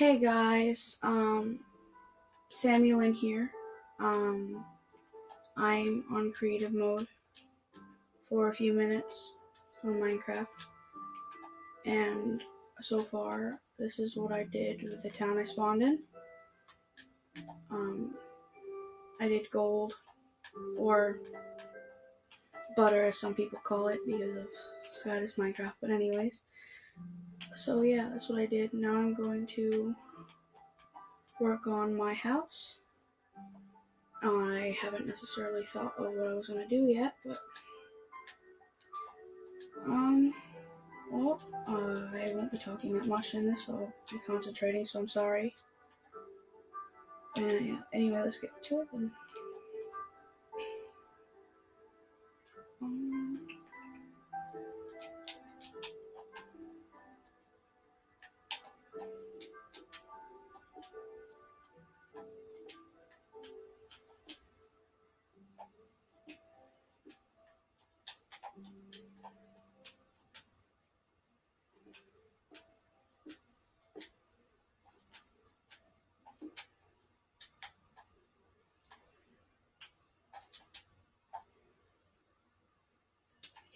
Hey guys, um, Samuel in here. Um, I'm on creative mode for a few minutes on Minecraft, and so far, this is what I did with the town I spawned in. Um, I did gold, or butter as some people call it because of Sky's Minecraft, but anyways. So yeah, that's what I did. Now I'm going to work on my house. I haven't necessarily thought of what I was gonna do yet, but um, well, uh, I won't be talking that much in this. I'll be concentrating, so I'm sorry. And yeah, anyway, let's get to it. Then. Um,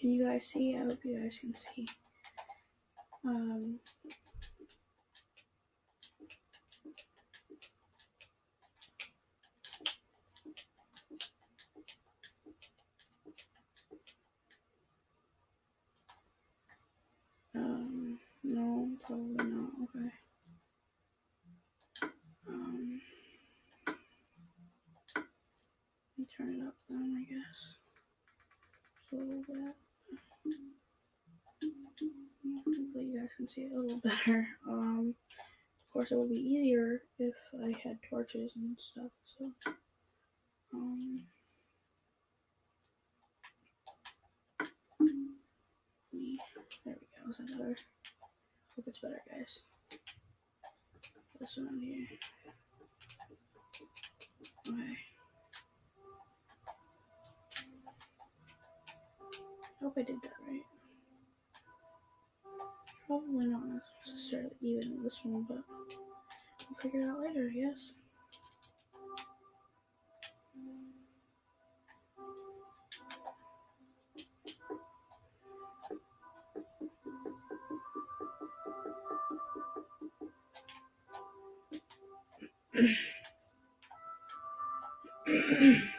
Can you guys see? I hope you guys can see. Um, um, no, probably not. Okay. Um, let me turn it up then, I guess. Just a little bit. Hopefully you guys can see it a little better. Um, of course, it would be easier if I had torches and stuff. So, um, there we go. Is that better? Hope it's better, guys. This one here. Okay. Hope I did that right. Probably not necessarily even this one, but we'll figure it out later, I guess.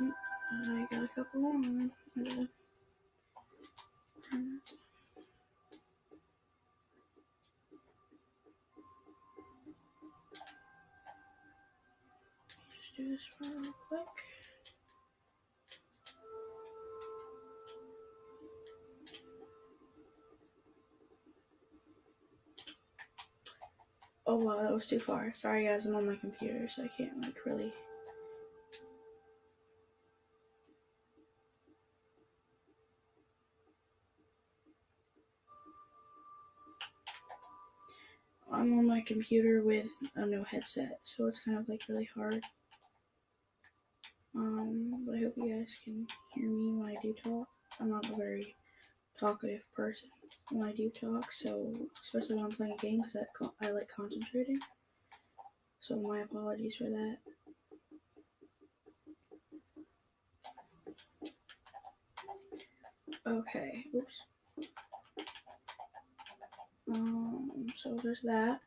I got a couple more. I gotta- Just do this one real quick. Oh wow, that was too far. Sorry guys, I'm on my computer, so I can't like really I'm on my computer with a no headset, so it's kind of like really hard. Um, but I hope you guys can hear me when I do talk. I'm not a very talkative person when I do talk, so especially when I'm playing a game because co- I like concentrating. So my apologies for that. Okay, oops. Um, so there's that.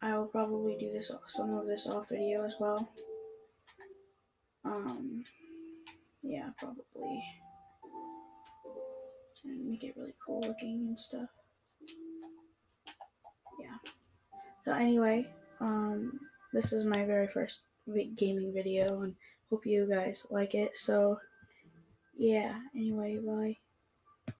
I will probably do this some of this off video as well. Um, yeah, probably. And make it really cool looking and stuff. Yeah. So anyway, um, this is my very first gaming video, and hope you guys like it. So, yeah. Anyway, bye.